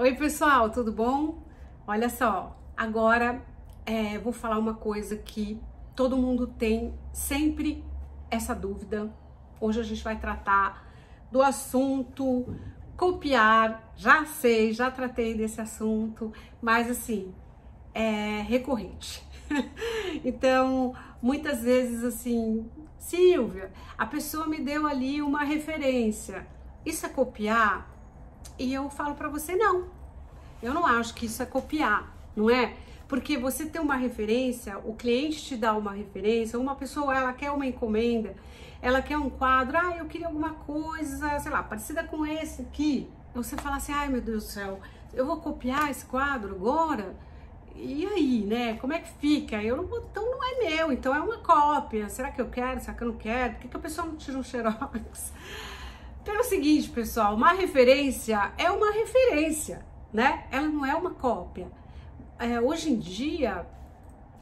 Oi, pessoal, tudo bom? Olha só, agora é, vou falar uma coisa que todo mundo tem sempre essa dúvida. Hoje a gente vai tratar do assunto copiar. Já sei, já tratei desse assunto, mas assim, é recorrente. então, muitas vezes assim, Silvia, a pessoa me deu ali uma referência. Isso é copiar? E eu falo para você não. Eu não acho que isso é copiar, não é? Porque você tem uma referência, o cliente te dá uma referência, uma pessoa ela quer uma encomenda, ela quer um quadro, ah, eu queria alguma coisa, sei lá, parecida com esse aqui. Você fala assim, ai meu Deus do céu, eu vou copiar esse quadro agora? E aí, né? Como é que fica? Eu não então não é meu, então é uma cópia. Será que eu quero? Será que eu não quero? Por que, que a pessoa não tira um xerox? Pelo seguinte, pessoal, uma referência é uma referência, né? Ela não é uma cópia. É, hoje em dia,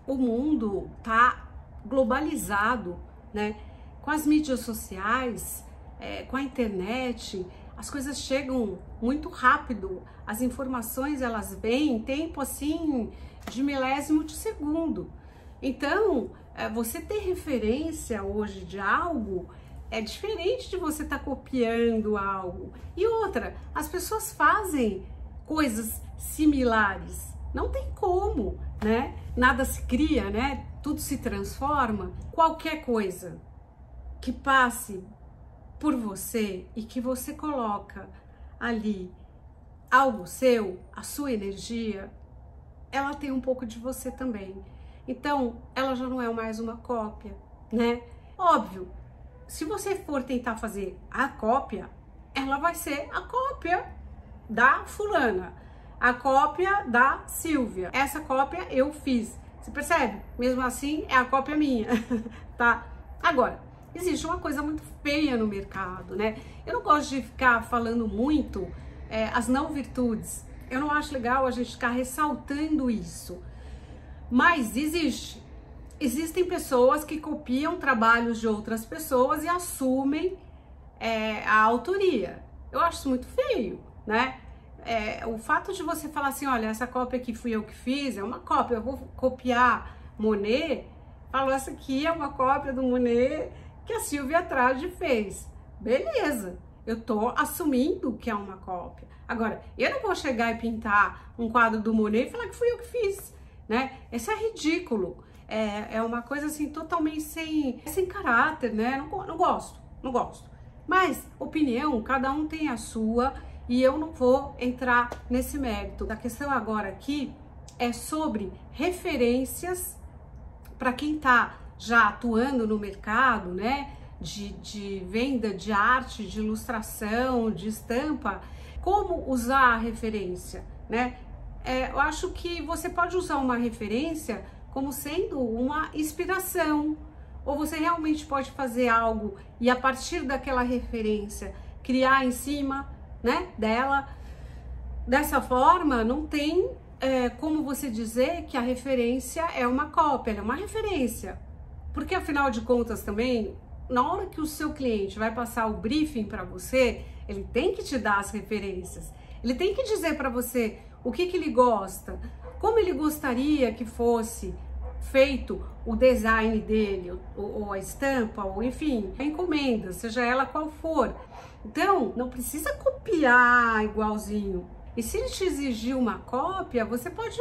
o mundo tá globalizado, né? Com as mídias sociais, é, com a internet, as coisas chegam muito rápido, as informações elas vêm em tempo assim de milésimo de segundo. Então, é, você ter referência hoje de algo é diferente de você estar tá copiando algo. E outra, as pessoas fazem coisas similares. Não tem como, né? Nada se cria, né? Tudo se transforma. Qualquer coisa que passe por você e que você coloca ali algo seu, a sua energia, ela tem um pouco de você também. Então, ela já não é mais uma cópia, né? Óbvio, se você for tentar fazer a cópia, ela vai ser a cópia da fulana, a cópia da Silvia. Essa cópia eu fiz. Você percebe? Mesmo assim, é a cópia minha, tá? Agora, existe uma coisa muito feia no mercado, né? Eu não gosto de ficar falando muito é, as não virtudes. Eu não acho legal a gente ficar ressaltando isso. Mas existe. Existem pessoas que copiam trabalhos de outras pessoas e assumem é, a autoria. Eu acho isso muito feio, né? É, o fato de você falar assim, olha, essa cópia aqui fui eu que fiz, é uma cópia, eu vou copiar Monet, falou essa aqui é uma cópia do Monet que a Silvia Trade fez. Beleza, eu tô assumindo que é uma cópia. Agora, eu não vou chegar e pintar um quadro do Monet e falar que fui eu que fiz, né? Isso é ridículo é, é uma coisa assim totalmente sem, sem caráter, né? Não, não gosto, não gosto. Mas opinião, cada um tem a sua e eu não vou entrar nesse mérito. A questão agora aqui é sobre referências para quem está já atuando no mercado, né? De, de venda de arte, de ilustração, de estampa, como usar a referência, né? É, eu acho que você pode usar uma referência como sendo uma inspiração. Ou você realmente pode fazer algo e a partir daquela referência criar em cima né, dela. Dessa forma, não tem é, como você dizer que a referência é uma cópia, é uma referência. Porque afinal de contas também, na hora que o seu cliente vai passar o briefing para você, ele tem que te dar as referências. Ele tem que dizer para você o que, que ele gosta, como ele gostaria que fosse feito o design dele, ou, ou, a estampa, ou enfim, a encomenda, seja ela qual for. Então, não precisa copiar igualzinho. E se ele te exigir uma cópia, você pode,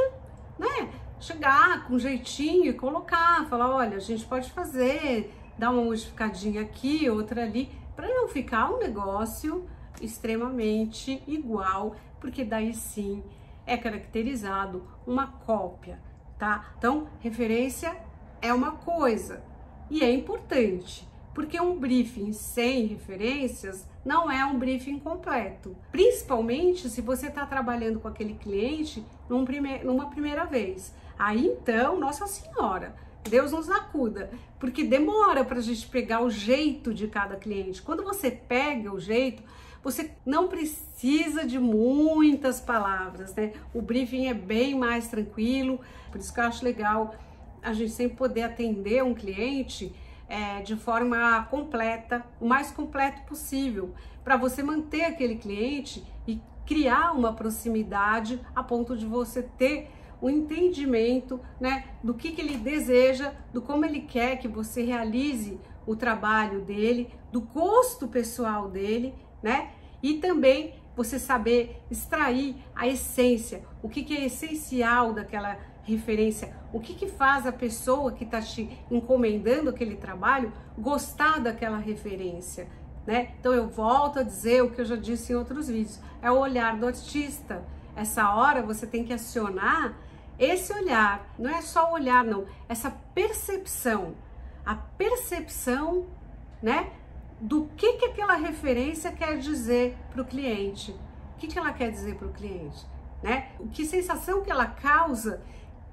né, chegar com jeitinho e colocar, falar, olha, a gente pode fazer, dar uma modificadinha aqui, outra ali, para não ficar um negócio extremamente igual, porque daí sim é caracterizado uma cópia, tá? Então, referência é uma coisa e é importante, porque um briefing sem referências não é um briefing completo, principalmente se você está trabalhando com aquele cliente num prime numa primeira vez. Aí então, Nossa Senhora, Deus nos acuda, porque demora para a gente pegar o jeito de cada cliente. Quando você pega o jeito, você não precisa de muitas palavras, né? O briefing é bem mais tranquilo, por isso que eu acho legal a gente sempre poder atender um cliente é, de forma completa, o mais completo possível, para você manter aquele cliente e criar uma proximidade a ponto de você ter o entendimento né, do que, que ele deseja, do como ele quer que você realize o trabalho dele, do gosto pessoal dele, né? E também você saber extrair a essência, o que, que é essencial daquela referência, o que, que faz a pessoa que está te encomendando aquele trabalho gostar daquela referência, né? Então eu volto a dizer o que eu já disse em outros vídeos, é o olhar do artista. Essa hora você tem que acionar esse olhar, não é só olhar não, essa percepção, a percepção, né, do que que aquela referência quer dizer para o cliente. O que que ela quer dizer para o cliente, né? Que sensação que ela causa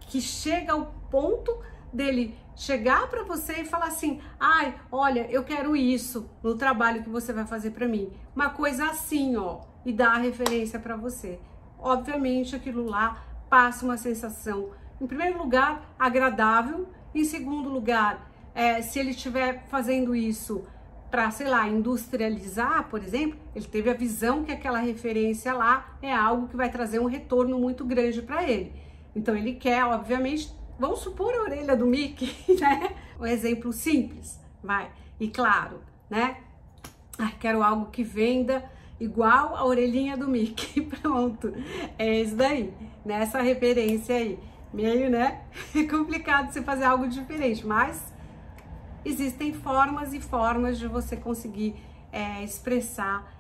que chega ao ponto dele chegar para você e falar assim: "Ai, olha, eu quero isso no trabalho que você vai fazer para mim". Uma coisa assim, ó, e dar a referência para você. Obviamente aquilo lá passa uma sensação, em primeiro lugar, agradável, em segundo lugar, é, se ele estiver fazendo isso para, sei lá, industrializar, por exemplo, ele teve a visão que aquela referência lá é algo que vai trazer um retorno muito grande para ele. Então ele quer, obviamente, vamos supor a orelha do Mickey, né? Um exemplo simples, vai. E claro, né? Ah, quero algo que venda igual a orelhinha do Mickey. Pronto, é isso daí, nessa referência aí. Meio, né? É complicado você fazer algo diferente, mas existem formas e formas de você conseguir é, expressar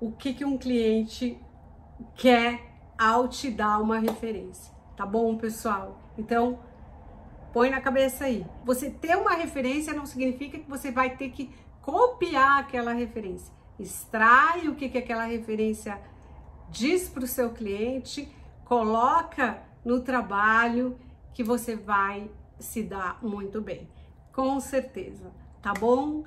o que, que um cliente quer ao te dar uma referência, tá bom, pessoal? Então, põe na cabeça aí. Você ter uma referência não significa que você vai ter que copiar aquela referência extrai o que, que aquela referência diz para o seu cliente, coloca no trabalho que você vai se dar muito bem, com certeza, tá bom?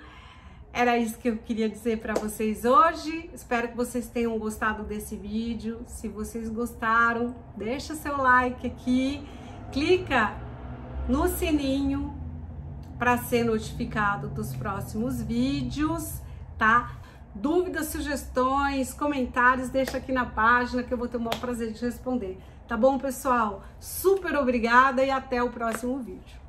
Era isso que eu queria dizer para vocês hoje. Espero que vocês tenham gostado desse vídeo. Se vocês gostaram, deixa seu like aqui, clica no sininho para ser notificado dos próximos vídeos, tá? Dúvidas, sugestões, comentários, deixa aqui na página que eu vou ter o maior prazer de responder. Tá bom, pessoal? Super obrigada e até o próximo vídeo.